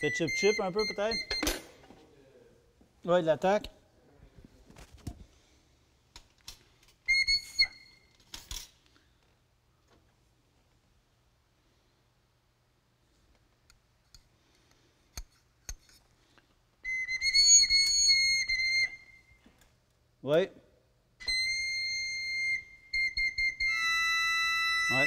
Fait chip-chip un peu peut-être? Ouais, de l'attaque. Oui. Ouais.